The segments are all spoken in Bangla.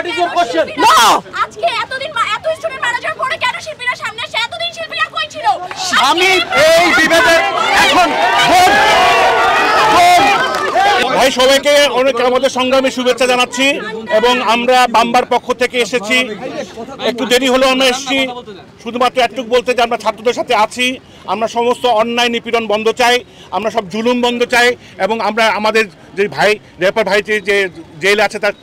What is your question no আজকে এতদিন এত স্টুডেন্ট মারা যাওয়ার পরে কেন শিল্পীরা সামনে আসে এতদিন শিল্পীরা কই ছিল? আমি এই এখন ভাই সবাইকে অনেক আমাদের সংগ্রামী শুভেচ্ছা জানাচ্ছি এবং আমরা বাম্বার পক্ষ থেকে এসেছি। একটু দেরি হলেও আমরা এসেছি। শুধুমাত্র একটু বলতে যে আমরা ছাত্রদের সাথে আছি। আমরা সমস্ত অন্যায় নিপীড়ন বন্ধ চাই। আমরা সব জুলুম বন্ধ চাই এবং আমরা আমাদের যে ভাই রেপার ভাই যে যে জেলে আছে তার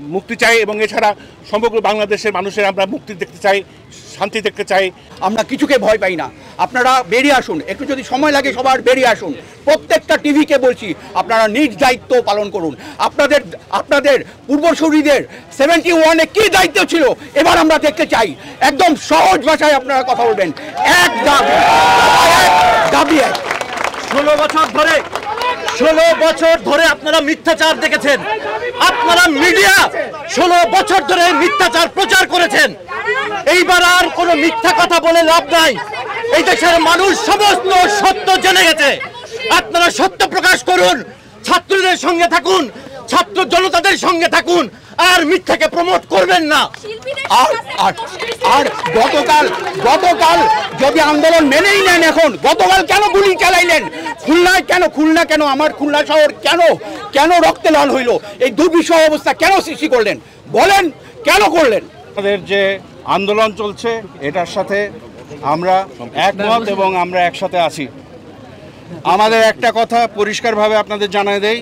মুক্তি চাই এবং এছাড়া সমগ্র বাংলাদেশের মানুষের আমরা মুক্তি দেখতে চাই শান্তি দেখতে চাই। আমরা কিছুকে ভয় পাই না। আপনারা বেরিয়ে আসুন। একটু যদি সময় লাগে সবার বেরিয়ে আসুন। প্রত্যেকটা টিভিকে বলছি আপনারা নিজ দায়িত্ব পালন করুন। আপনাদের আপনাদের পূর্বসূরীদের সেভেন্টি ওয়ানে কী দায়িত্ব ছিল এবার আমরা দেখতে চাই। একদম সহজ ভাষায় আপনারা কথা বলবেন। এক দাবি। এক দাবি এক। ষোলো বছর ধরে ষোলো বছর ধরে আপনারা মিথ্যাচার দেখেছেন। আপনারা মিডিয়া ষোলো বছর ধরে মিথ্যাচার প্রচার করেছেন। এইবার আর কোনো মিথ্যা কথা বলে লাভ নাই। এই দেশের মানুষ সমস্ত সত্য জেনে গেছে। আপনারা সত্য প্রকাশ করুন, ছাত্রদের সঙ্গে থাকুন, ছাত্র জনতাদের সঙ্গে থাকুন, আর মিথ্যাকে প্রমোট করবেন না। আর আর আর গতকাল গতকাল যদি আন্দোলন মেনেই নেন এখন, গতকাল কেন গুলি চালাইলেন? খুলনায় কেন? খুলনা কেন? আমার খুলনা শহর কেন? কেন রক্তে লাল হইল? এই দুর্বিষহ অবস্থা কেন সৃষ্টি করলেন? বলেন, কেন করলেন? আমাদের যে আন্দোলন চলছে, এটার সাথে আমরা একমত এবং আমরা একসাথে আছি। আমাদের একটা কথা পরিষ্কারভাবে আপনাদের জানাই দেই।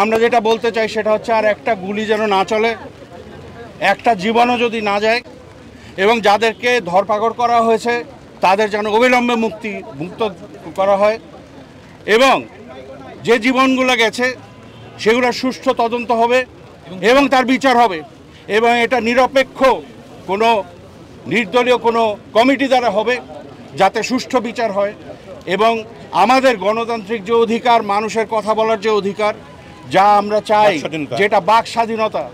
আমরা যেটা বলতে চাই সেটা হচ্ছে, আর একটা গুলি যেন না চলে, একটা জীবনও যদি না যায়, এবং যাদেরকে ধরপাকড় করা হয়েছে, তাদের যেন অবিলম্বে মুক্তি, মুক্ত করা হয়। এবং যে জীবনগুলো গেছে সেগুলো সুষ্ঠু তদন্ত হবে এবং তার বিচার হবে এবং এটা নিরপেক্ষ কোনো নির্দলীয় কোনো কমিটি দ্বারা হবে যাতে সুষ্ঠু বিচার হয় এবং আমাদের গণতান্ত্রিক যে অধিকার মানুষের কথা বলার যে অধিকার যা আমরা চাই যেটা বাক স্বাধীনতা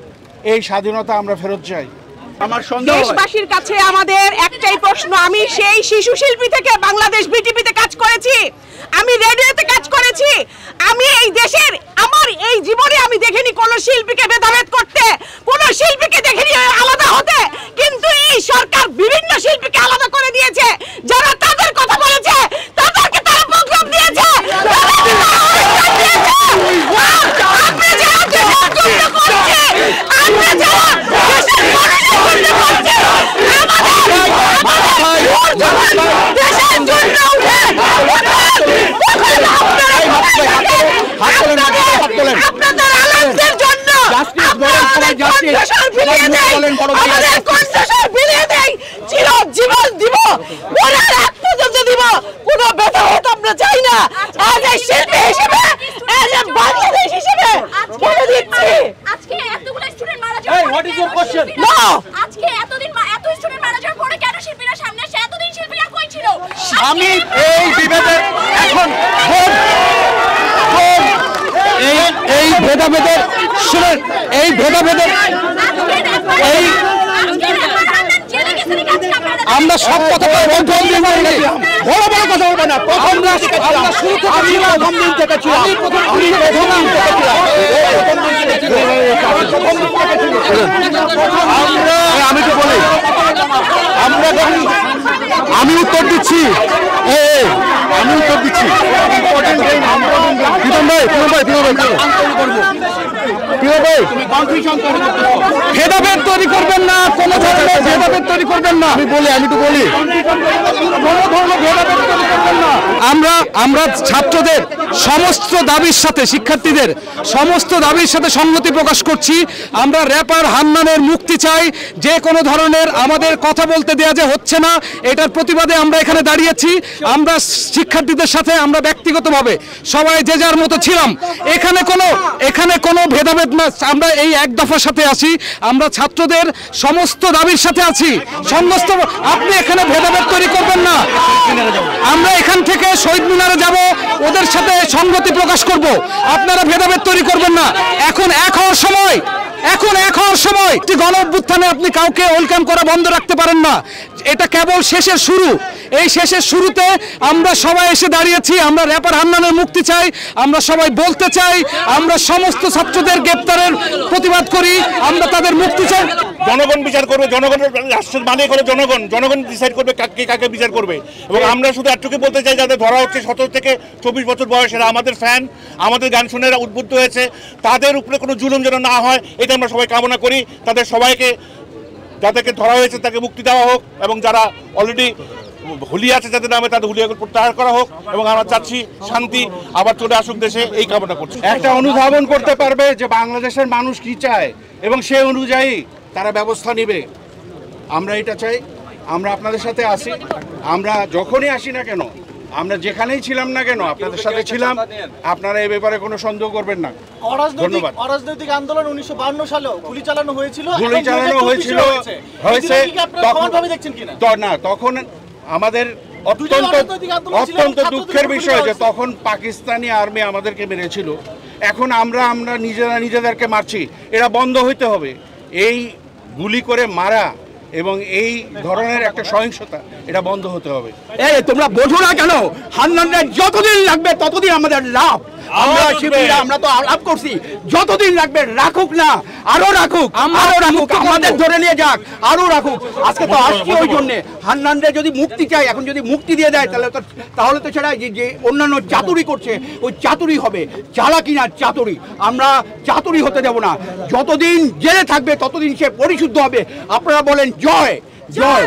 এই স্বাধীনতা আমরা ফেরত চাই। দেশবাসীর কাছে আমাদের একটাই প্রশ্ন, আমি সেই শিশু শিল্পী থেকে বাংলাদেশ বিটিপিতে কাজ করেছি? আমি রেডিওতে কাজ করেছি? আমি এই দেশের, আমার এই জীবনে আমি দেখিনি কোন শিল্পীকে ভেদাভেদ করতে কোন শিল্পীকে দেখিনি আলাদা হতে কিন্তু এই সরকার বিভিন্ন শিল্পীকে আলাদা করে দিয়েছে যারা তাদের কথা বলেছে তাদেরকে তারা প্রোগ্রাম দিয়েছে তাদেরকে তারা অনুষ্ঠান দিয়েছে। আর আপনি যারা দেশের জন্য করছে, আপনি যারা দেশের মানুষের জন্য করছে, আমাদের- আমাদের দেশের জন্য উঠে, উঠে, উঠে আপনারা আপনাদের- আপনাদের আলেমদের জন্য Justice আমরা বলেন, সবাই আমাদের justice। কণ্ঠস্বর ফিরিয়ে সবাই দেই। বলেন, বড় ভাই, আমাদের কণ্ঠস্বর ফিরিয়ে দেই। চিরজীবন দিব মরার আগ পর্যন্ত দিব কোনো ভেদাভেদ আমরা চাই না আজ এই শিল্পী হিসেবে আজ বাংলাদেশ হিসেবে বলে দিচ্ছি আজকে এতগুলো স্টুডেন্ট মারা যাওয়ার what পরে is your কেন question? আজকে এতদিন এত স্টুডেন্ট মারা যাওয়ার পরে কেন শিল্পীরা সামনে আসে এতদিন শিল্পীরা কই ছিল আমি এই বিভেদের এখন এই ভেদাভেদের শুনেন এই ভেদাভেদের এই আমরা সব কথা বড় বড় কথা বলব না। প্রথম আমরা শুরু থেকে আমি প্রথম দিন থেকে ছিলাম। আমি প্রথম দিন থেকে ছিলাম। আমরা আমি তো বলি। আমরা আমি উত্তর দিচ্ছি। আমি উত্তর দিচ্ছি। ভাই ভাই প্রিয় ভাই ভেদাভেদ তৈরি করবেন না কোনো ধরনের ভেদাভেদ তৈরি করবেন না। আমি বলি আমি তো বলি। কোন ধরনের ভেদাভেদ তৈরি করবেন না আমরা আমরা ছাত্রদের সমস্ত দাবির সাথে, শিক্ষার্থীদের সমস্ত দাবির সাথে সংগতি প্রকাশ করছি। আমরা র্যাপার হান্নানের মুক্তি চাই। যে কোনো ধরনের আমাদের কথা বলতে দেওয়া যে হচ্ছে না, এটার প্রতিবাদে আমরা এখানে দাঁড়িয়েছি আমরা শিক্ষার্থীদের সাথে আমরা ব্যক্তিগতভাবে সবাই যে যার মতো ছিলাম। এখানে কোনো এখানে কোনো ভেদাভেদ না, আমরা এই এক দফার সাথে আছি। আমরা ছাত্রদের সমস্ত দাবির সাথে আছি। সমস্ত, আপনি এখানে ভেদাভেদ তৈরি করবেন না। আমরা এখান থেকে শহীদ মিনারে যাব, ওদের সাথে সংগতি প্রকাশ করব। আপনারা ভেদাভেদ তৈরি করবেন না। এখন এক হওয়ার সময়, এখন এক হওয়ার সময়। গণ অভ্যুত্থানে আপনি কাউকে ওয়েলকাম করা বন্ধ রাখতে পারেন না। এটা কেবল শেষের শুরু। এই শেষের শুরুতে আমরা সবাই এসে দাঁড়িয়েছি, আমরা র্যাপার হান্নানের মুক্তি চাই, আমরা সবাই বলতে চাই, আমরা সমস্ত ছাত্রদের গ্রেপ্তারের প্রতিবাদ করি, আমরা তাদের মুক্তি চাই। জনগণ বিচার করবে জনগণের রাষ্ট্রের মালিক করে জনগণ জনগণ ডিসাইড করবে কাকে কাকে বিচার করবে। এবং আমরা শুধু একটুকু বলতে চাই যাদের ধরা হচ্ছে সতেরো থেকে চব্বিশ বছর বয়সেরা আমাদের ফ্যান আমাদের গান শুনে উদ্বুদ্ধ হয়েছে। তাদের উপরে কোনো জুলুম যেন না হয় এটা আমরা সবাই কামনা করি। তাদের সবাইকে যাদেরকে ধরা হয়েছে তাকে মুক্তি দেওয়া হোক এবং যারা অলরেডি হুলিয়া আছে যাদের নামে তাদের হুলিয়া প্রত্যাহার করা হোক এবং আমরা চাচ্ছি শান্তি আবার চলে আসুক দেশে এই কামনা করছি। একটা অনুধাবন করতে পারবে যে বাংলাদেশের মানুষ কি চায় এবং সে অনুযায়ী তারা ব্যবস্থা নেবে। আমরা এটা চাই আমরা আপনাদের সাথে আসি। আমরা যখনই আসি না কেন আমরা যেখানেই ছিলাম না কেন আপনাদের সাথে ছিলাম আপনারা এই ব্যাপারে কোনো সন্দেহ করবেন না। ধন্যবাদ। অরাজনৈতিক আন্দোলন উনিশশো বান্ন সালেও গুলি চালানো হয়েছিল গুলি চালানো হয়েছিল হয়েছে। তো- না তখন আমাদের অত্যন্ত অত্যন্ত দুঃখের বিষয় যে তখন পাকিস্তানি আর্মি আমাদেরকে মেরেছিল। এখন আমরা আমরা নিজেরা নিজেদেরকে মারছি। এরা বন্ধ হইতে হবে। এই গুলি করে মারা এবং এই ধরনের একটা সহিংসতা, এটা বন্ধ হতে হবে। এই তোমরা বোঝো না কেন? হান্নানের যতদিন লাগবে ততদিন আমাদের লাভ। আমরা শিবিরা আমরা তো লাভ করছি। যতদিন রাখুক না আরও রাখুক আরও রাখুক আমাদের ধরে নিয়ে যাক আরও রাখুক। আজকে তো আসছি ওই জন্য। হান্নানদের যদি মুক্তি চাই এখন যদি মুক্তি দিয়ে দেয় তাহলে তো তাহলে তো সেটা যে- যে অন্যান্য চাতুরি করছে ওই চাতুরি হবে। চালাকি না চাতুরি। আমরা চাতুরি হতে দেব না। যতদিন জেলে থাকবে ততদিন সে পরিশুদ্ধ হবে। আপনারা বলেন জয়। জয়!